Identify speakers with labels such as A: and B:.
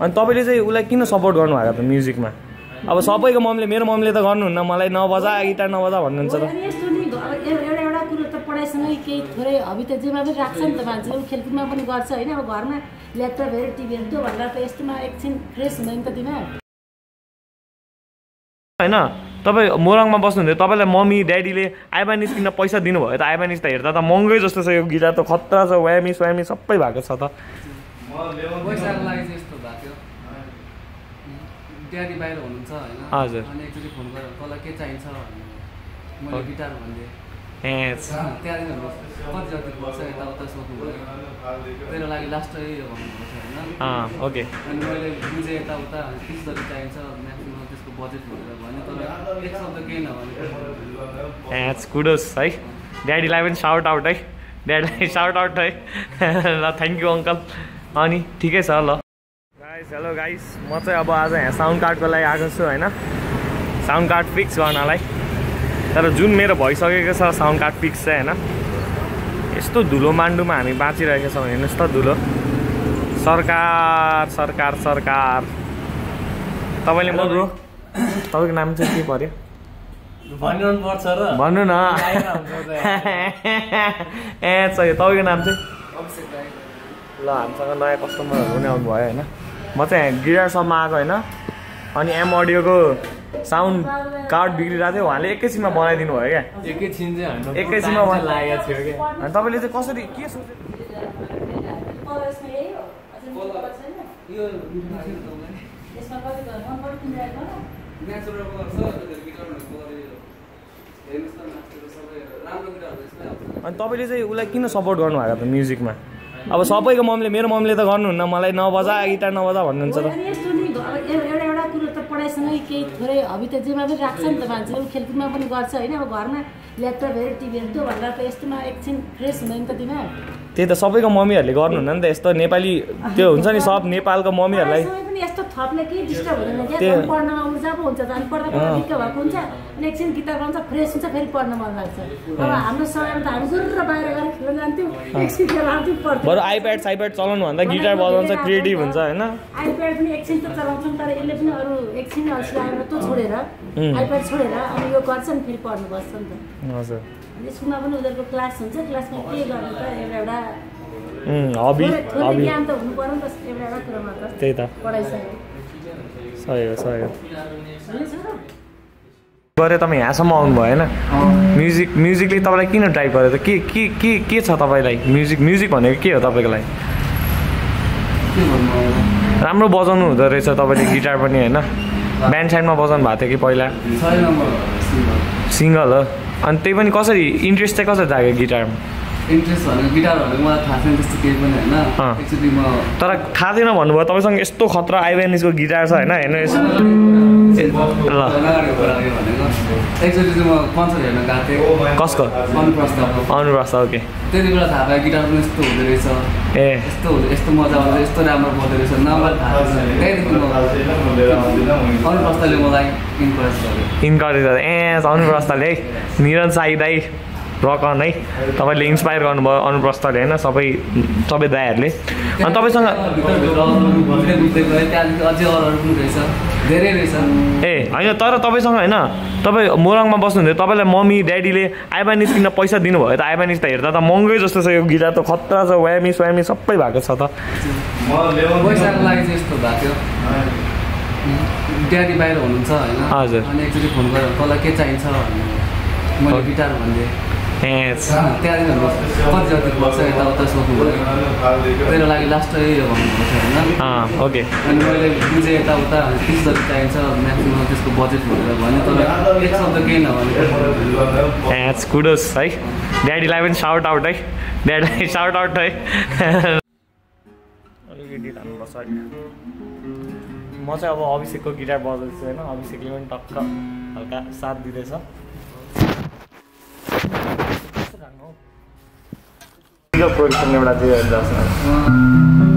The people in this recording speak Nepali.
A: अनि तपाईँले चाहिँ उसलाई किन सपोर्ट गर्नुभएको त म्युजिकमा अब सबैको मम्मीले मेरो मम्मीले त गर्नुहुन्न मलाई नबजा गिटार नबजा भन्नुहुन्छ त।
B: अनि यस्तो नि घ- एउटा एउटा कुरो त पढाइसँगै केही थोरै हबी त जेमा पनि राख्छ नि त मान्छेले खेलकुदमा पनि गर्छ होइन? अब घरमा ल्यापटप हेऱ्यो टिभी त्यो भन्दा त यस्तोमा एकछिन फ्रेस हुँदैन त दिमाग
A: होइन तपाईँ मोरङमा बस्नुहुन्थ्यो तपाईँलाई मम्मी ड्याडीले आइबानिस किन्न पैसा दिनुभयो त आइबानिस त हेर्दा त महँगै जस्तो छ यो गिटार त खतरा छ व्यामी स्व्यामी सबै भएको छ त
C: पैसाको लागि चाहिँ यस्तो भएको थियो ड्याडी बाहिर हुनुहुन्छ होइन?
A: हजुर।
C: अनि एकचोटि फोन गरेर तँलाई के चाहिन्छ भन्यो। मैले गिटार भनिदिएँ
A: ए
C: त्यहाँदेखि हाम्रो कति जति पर्छ यताउता सोध्नु भयो तेरो लागि लास्टै यो भन्नुभएको थियो होइन?
A: अँ ओके।
C: अनि मैले बुझेँ यताउता तिस जति चाहिन्छ म्याक्सिमम् त्यसको बजेट भनेर भने तर एक शब्द केही नभने
A: एच कुडोस है। ड्याडीलाई पनि साउट आउट है। ड्याडीलाई साउट आउट है। ल थ्याङ्क यू अङ्कल अनि ठिकै छ ल। गाइस हेलो गाइस म चाहिँ अब आज यहाँ साउन्ड कार्डको लागि आएको छु होइन? साउन्ड कार्ड फिक्स गर्नलाई। तर जुन मेरो भइसकेको छ साउन्ड कार्ड फिक्स चाहिँ होइन? यस्तो धुलो मान्डुमा हामी बाँचिरहेका छौँ हेर्नुहोस् त धुलो। सरकार सरकार सरकार। तपाईँले म ब्रो तपाईँको नाम चाहिँ के पऱ्यो?
D: र।
A: भन्नु न। ए चाहिँ तपाईँको नाम चाहिँ? ल हामीसँग नयाँ कस्टमरहरू पनि आउनुभयो होइन? म चाहिँ यहाँ गिटारसम्म आएको होइन। अनि एम अडियोको साउन्ड कार्ड बिग्रिरहेको थियो उहाँले एकैछिनमा बनाइदिनु भयो क्या।
D: एकैछिन चाहिँ
A: एकैछिनमा
D: लागेको थियो क्या।
A: अनि तपाईँले चाहिँ कसरी के अनि तपाईँले चाहिँ उसलाई किन सपोर्ट गर्नुभएको त म्युजिकमा अब सबैको मम्मीले मेरो मम्मीले त गर्नुहुन्न मलाई नबजा गिटार नबजा भन्नुहुन्छ त।
B: एउटा एउटा कुरो त पढाइसँगै केही थोरै हबी त जेमा पनि राख्छ नि त मान्छेले ऊ खेलकुदमा पनि गर्छ होइन अब घरमा ल्यापटप हेऱ्यो टिभी हेऱ्यो त्यो भन्दा त यस्तोमा एकछिन फ्रेस हुँदैन त दिमाग
A: त्यही त सबैको मम्मीहरूले गर्नुहुन्न नि त यस्तो नेपाली त्यो हुन्छ नि सब नेपालको मम्मीहरूलाई।
B: यस्तो थपले केही डिस्टर्ब हुँदैन। क्या पढ्नमा ऊर्जा पो हुन्छ झन् पढ्दा पढ्दा। ढिक्क भएको हुन्छ। अनि एकछिन किताब आउँछ फ्रेस हुन्छ फेरि पढ्न मन लाग्छ। अब हाम्रो समयमा त हामी गुर्र बाहिर गएर खेल्न जान्थ्यौँ। एकछिन खेल आउँथ्यौँ पढ्थ्यौँ।
A: बरु आइप्याड साइप्याड चलाउनु भन्दा गिटार बजाउँछ क्रिएटिभ हुन्छ। होइन?
B: आइप्याड पनि एकछिन त चलाउँछौँ तर यसले पनि अरू एकछिन अल्छी त्यो छोडेर. आइप्याड छोडेर अनि यो गर्छ नि फेरि पढ्नु बस्छ नि त।
A: हजुर।
B: स्कुलमा पनि उनीहरूको क्लास हुन्छ। क्लासमा के गर्नु त? एउटा
A: हबी हबी त्यही त सही हो सही हो
B: सुन्दैछौ त?
A: गरे तपाईँ यहाँसम्म आउनुभयो होइन म्युजिक म्युजिकले तपाईँलाई किन ड्राइभ गर्यो त के के के के छ तपाईँलाई म्युजिक म्युजिक भनेको के हो तपाईँको लागि राम्रो बजाउनु हुँदो रहेछ तपाईँले गिटार पनि होइन ब्यान्ड साइडमा बजाउनु भएको थियो कि पहिला
C: सिङ्गल
A: हो अनि त्यही पनि कसरी इन्ट्रेस्ट चाहिँ कसरी जाग्यो गिटारमा
C: इन्ट्रेस्ट भनेको गिटार भनेको मलाई थाहा छैन त्यस्तो केही पनि होइन।
A: अँ।
C: एकचोटि म
A: तर थाहा थिएन भन्नुभयो तपाईँसँग यस्तो खतरा आइभेनिसको गिटार छ होइन
C: एकचोटि चाहिँ म कन्सर्ट हेर्न गएको थिएँ।
A: कसको? ओके।
C: त्यति बेला थाहा पायो गिटार पनि यस्तो हुँदो रहेछ।
A: ए।
C: यस्तो हुँदो यस्तो मजा आउँछ यस्तो राम्रो बज्दो रहेछ। नम्बर थाहा छैन। त्यहाँदेखि मलाई इन्करेज गर्यो।
A: इन्करेज ए है निरज साई दाई। रकन है? तपाईँले इन्सपायर गर्नुभयो अनुप्रस्थले होइन? सबै सबै दाईहरूले अनि तपाईँसँग ए होइन तर तपाईँसँग होइन? तपाईँ मोरङमा बस्नुहुन्थ्यो तपाईँलाई मम्मी ड्याडीले आइबानिस किन्न पैसा दिनुभयो त आइबानिस त हेर्दा त महँगै जस्तो छ यो गिटार त खतरा छ व्यामी स्व्यामी सबै भएको छ त।
C: पैसाको लागि चाहिँ यस्तो भएको थियो ड्याडी बाहिर हुनुहुन्छ होइन
A: हजुर।
C: अनि एकचोटि फोन गरेर तँलाई के चाहिन्छ? मैले गिटार भनिदिएँ
A: ए
C: त्यहाँदेखि हाम्रो कति जति पर्छ यताउता सोध्नु भयो तेरो लागि लास्टै यो भन्नुभएको थियो होइन
A: अँ ओके
C: अनि मैले बुझेँ यताउता तिस जति चाहिन्छ म्याक्सिमम् त्यसको बजेट भनेर भने तर एक शब्द केही नभने
A: एच कुडोस है ड्याडीलाई पनि साउट आउट है ड्याडीलाई साउट आउट है अलिकति राम्रोपर्छ म चाहिँ अब अभिषेकको गिटार बजाउँछु होइन अभिषेकले पनि टक्क हल्का साथ दिँदैछ प्रोडक्सन एउटा दियो